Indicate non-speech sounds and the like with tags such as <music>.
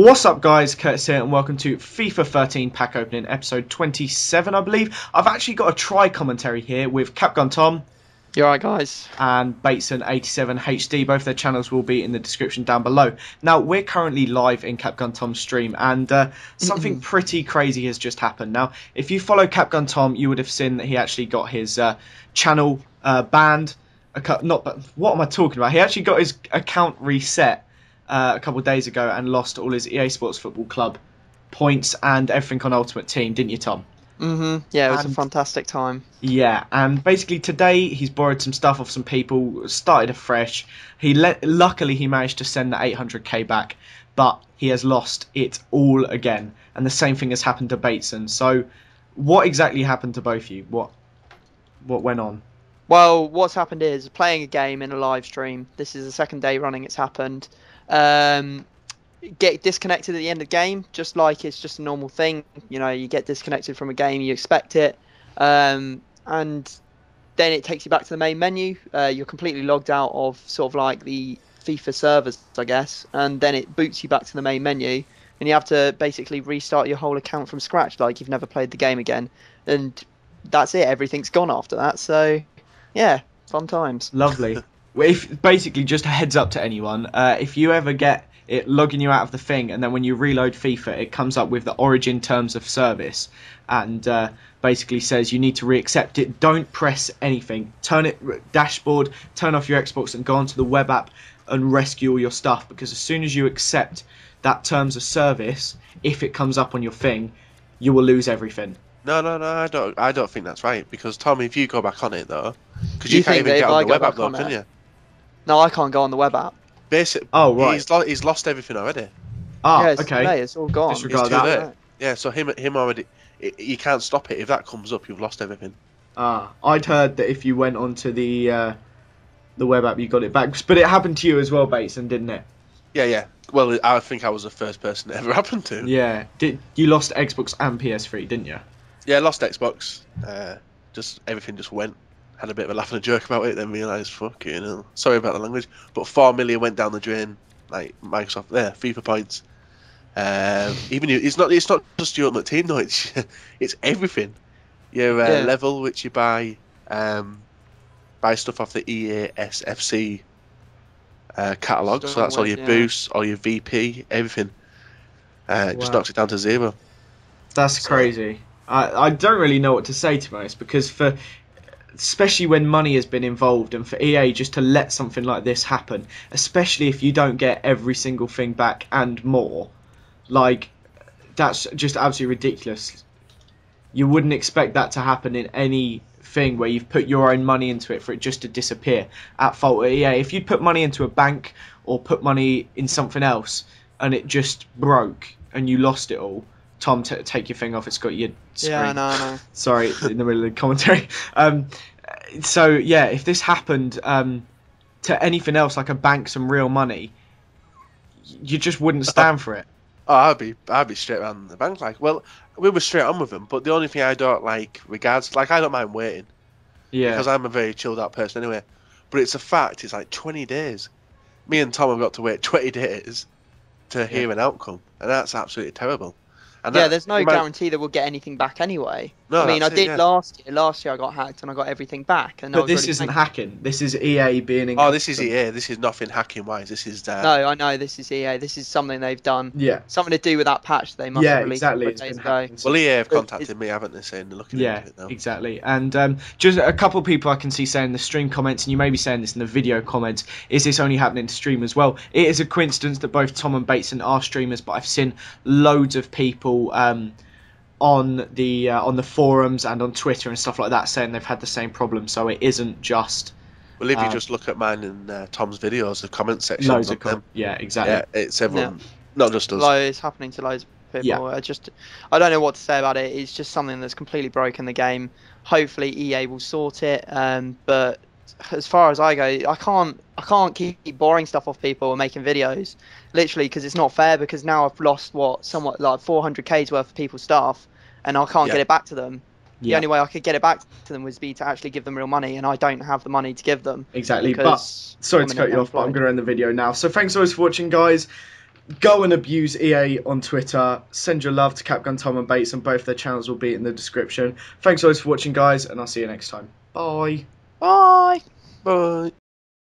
What's up, guys? Curtis here, and welcome to FIFA 13 pack opening episode 27, I believe. I've actually got a tri commentary here with Capgun Tom You alright, guys? and Bateson87 HD. Both their channels will be in the description down below. Now, we're currently live in Capgun Tom's stream, and uh, something pretty crazy has just happened. Now, if you follow Capgun Tom, you would have seen that he actually got his uh, channel uh, banned. Not, what am I talking about? He actually got his account reset uh, a couple of days ago and lost all his EA Sports Football Club points and everything on Ultimate Team, didn't you, Tom? Mm-hmm. Yeah, it was And- a fantastic time. Yeah, and basically today he's borrowed some stuff off some people, started afresh. He let, luckily he managed to send the 800k back, but he has lost it all again, and the same thing has happened to Bateson. So, what exactly happened to both of you? What what went on? Well, what's happened is playing a game in a live stream. This is the second day running it's happened. Um, get disconnected at the end of the game, just like it's just a normal thing. You know, you get disconnected from a game, you expect it, um, and then it takes you back to the main menu. Uh, you're completely logged out of sort of like the FIFA servers, I guess, and then it boots you back to the main menu, and you have to basically restart your whole account from scratch, like you've never played the game again, and that's it. Everything's gone after that. So, yeah, fun times. Lovely. <laughs> Well, if basically just a heads up to anyone, uh, if you ever get it logging you out of the thing, and then when you reload FIFA, it comes up with the origin terms of service, and uh, basically says you need to reaccept it. Don't press anything. Turn it dashboard, turn off your Xbox, and go onto the web app and rescue all your stuff. Because as soon as you accept that terms of service, if it comes up on your thing, you will lose everything. No, no, no. I don't. I don't think that's right because Tom, if you go back on it though, because You you, can't even get on the web app back though, can you? No, I can't go on the web app. Basic. Oh, right. He's, lo- he's lost everything already. Ah, yeah, it's, okay. mate, it's all gone. Disregard It's too that. late. Yeah. So him, him already. i you can't stop it. If that comes up, you've lost everything. Ah, I'd heard that if you went onto the uh, the web app, you got it back. But it happened to you as well, Bateson, didn't it? Yeah, yeah. Well, I think I was the first person it ever <laughs> happened to. Yeah. Did you lost Xbox and PS3, didn't you? Yeah, lost Xbox. Uh, just everything just went. Had a bit of a laugh and a joke about it, then realised, fuck you know. Sorry about the language, but four million went down the drain. Like Microsoft, there, FIFA points. Um, even you, it's not. It's not just your ultimate team, though. It's <laughs> it's everything. Your uh, Yeah. level, which you buy, um, buy stuff off the EASFC uh, catalog. So that's all your yeah. boosts, all your VP, everything. Uh, it Just knocks it down to zero. That's So- crazy. I I don't really know what to say to be honest because for especially when money has been involved and for EA just to let something like this happen, especially if you don't get every single thing back and more, like that's just absolutely ridiculous. You wouldn't expect that to happen in any thing where you've put your own money into it for it just to disappear at fault at EA. If you'd put money into a bank or put money in something else and it just broke and you lost it all, Tom, t- take your thing off. It's got your screen. yeah, I know, <laughs> Sorry, in the middle of the commentary. <laughs> Um, so yeah, if this happened um, to anything else like a bank, some real money, you just wouldn't stand for it. Oh, I'd be, I'd be straight around the bank. Like, well, we were straight on with them. But the only thing I don't like, regards, like, I don't mind waiting Yeah. because I'm a very chilled out person anyway. But it's a fact. It's like 20 days. Me and Tom have got to wait 20 <laughs> days to hear an outcome, and that's absolutely terrible. And Yeah, that- there's no guarantee that we'll get anything back anyway. No, I mean, I that's it, did yeah. last year. Last year I got hacked and I got everything back. And but this really isn't thankful. hacking. This is EA being. Oh, this is. EA. This is nothing hacking wise. This is uh, No, I know this is EA. This is something they've done. Yeah. Something to do with that patch they must Yeah, have released exactly. a It's couple of been ago. Well, EA have contacted it's- me, haven't they, saying they're looking Yeah, into it now. exactly. And um, just a couple of people I can see saying the stream comments, and you may be saying this in the video comments. Is this only happening to stream as well? It is a coincidence that both Tom and Bateson are streamers, but I've seen loads of people um, on the uh, on the forums and on Twitter and stuff like that saying they've had the same problem. So it isn't just Well, if you Um, just look at mine and uh, Tom's videos, the comment section loads of com- yeah, exactly. yeah, it's everyone, not just us. Lo- it's happening to loads of people. Yeah. I just, I don't know what to say about it. It's just something that's completely broken the game. Hopefully, EA will sort it. Um, but as far as I go, I can't, I can't keep boring stuff off people and making videos, literally, because it's not fair. Because now I've lost what, somewhat like 400k's worth of people's stuff, and I can't Yeah. get it back to them. The only way I could get it back to them was be to actually give them real money, and I don't have the money to give them. Exactly. But sorry I'm to cut you off, but I'm going to end the video now. So thanks always for watching, guys. go and abuse EA on Twitter. Send your love to Capgun Tom and Bates, and both their channels will be in the description. Thanks always for watching, guys, and I'll see you next time. Bye. Bye. Bye.